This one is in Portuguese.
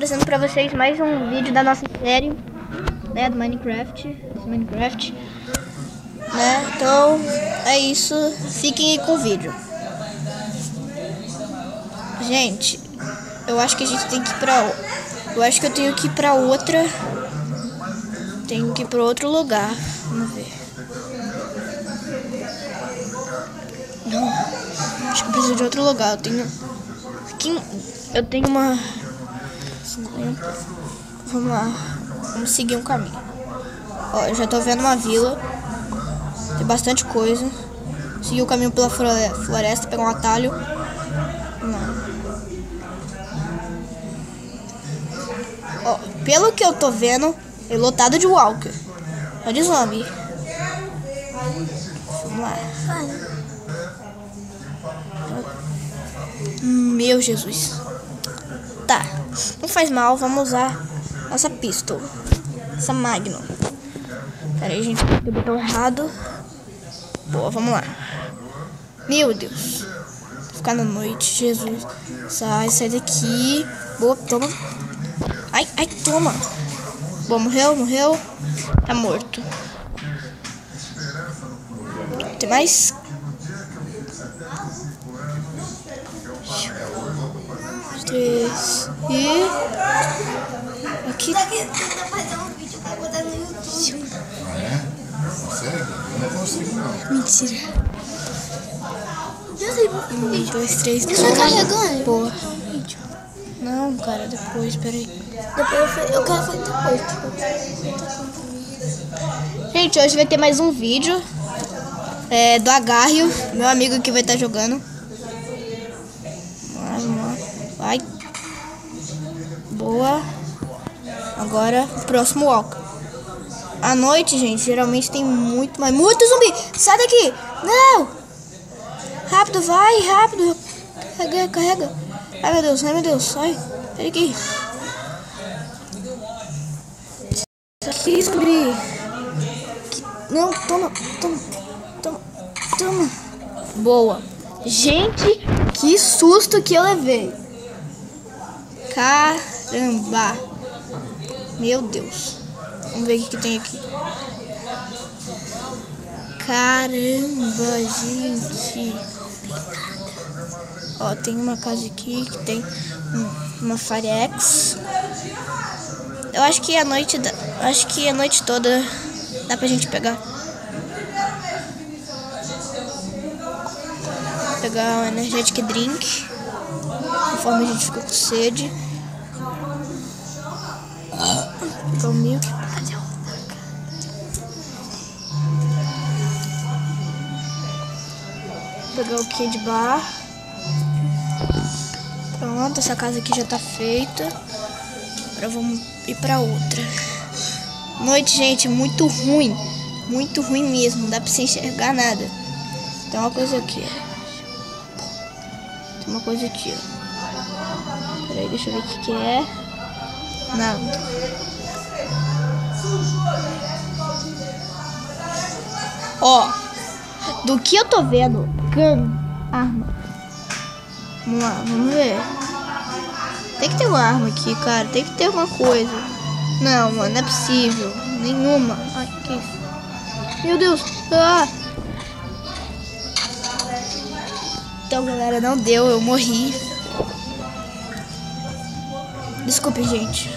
trazendo pra vocês mais um vídeo da nossa série, né, do Minecraft, do Minecraft, né, então é isso, fiquem com o vídeo. Gente, eu acho que a gente tem que ir pra, eu acho que eu tenho que ir pra outra, tenho que ir pra outro lugar, vamos ver. Não, acho que eu preciso de outro lugar, eu tenho, eu tenho uma 50. Vamos lá. Vamos seguir um caminho. Ó, eu já tô vendo uma vila. Tem bastante coisa. Seguir o caminho pela floresta, pegar um atalho. Ó, pelo que eu tô vendo, é lotado de walker. Só de zombie. Vamos lá. Meu Jesus. Não faz mal, vamos usar nossa pistola. Essa Magnum. Pera aí, gente, o botão errado. Boa, vamos lá. Meu Deus. Ficar na noite, Jesus. Sai, sai daqui. Boa, toma. Ai, ai, toma. Boa, morreu, morreu. Tá morto. Tem mais? Três e aqui. Mentira. Um, dois, três. Você tá carregando? Boa. Não, cara, depois, peraí. Depois eu quero fazer depois. Gente, hoje vai ter mais um vídeo é, do Agarrio, meu amigo que vai estar jogando. Vai. Boa. Agora, próximo walk. À noite, gente, geralmente tem muito, mas muito zumbi. Sai daqui. Não. Rápido, vai, rápido. Carrega, carrega. Ai, meu Deus, ai, meu Deus, sai. Daqui. Aqui, zumbi. Não, toma, toma, toma, toma. Boa. Gente, que susto que eu levei. Caramba. Meu Deus. Vamos ver o que, que tem aqui. Caramba, gente. Ó, tem uma casa aqui que tem uma Firex. Eu acho que a noite, da, acho que a noite toda dá pra gente pegar. Pegar um energetic drink. Conforme a gente fica com sede. Pegar o milk. Pegar o kid bar. Pronto, essa casa aqui já tá feita. Agora vamos ir pra outra. Noite, gente, muito ruim. Muito ruim mesmo. Não dá pra você enxergar nada. Tem uma coisa aqui. Tem uma coisa aqui. Peraí, deixa eu ver o que, que é. Não. Ó. Do que eu tô vendo, gun, arma. Vamos lá, vamos ver. Tem que ter uma arma aqui, cara. Tem que ter alguma coisa. Não, mano, não é possível. Nenhuma. Ai, que isso? Meu Deus. Ah. Então, galera, não deu. Eu morri. Desculpe, gente.